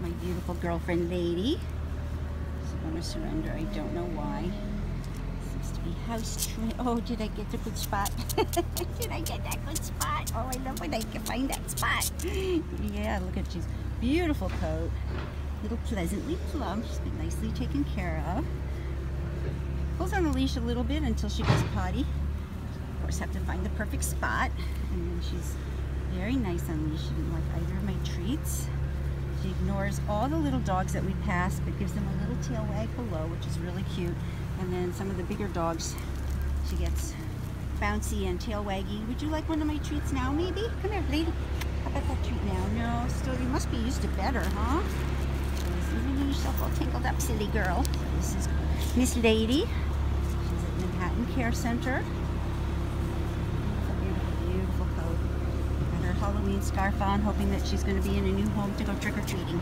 my beautiful girlfriend lady. She's going to surrender. I don't know why. Seems to be house trained. Oh, did I get the good spot? did I get that good spot? Oh, I love when I can find that spot. yeah, look at she's beautiful coat. Little pleasantly plump. She's been nicely taken care of. Pulls on the leash a little bit until she goes potty. Of course, have to find the perfect spot. And then she's very nice on leash. She didn't like either of my treats. She ignores all the little dogs that we pass, but gives them a little tail wag below, which is really cute. And then some of the bigger dogs, she gets bouncy and tail waggy. Would you like one of my treats now, maybe? Come here, lady. How about that treat now? No, still, you must be used to better, huh? Even yourself all tangled up, silly girl. So this is Miss Lady. She's at Manhattan Care Center. Beautiful, beautiful coat. Got her Halloween scarf on, hoping that she's going to be in a new home to go trick-or-treating.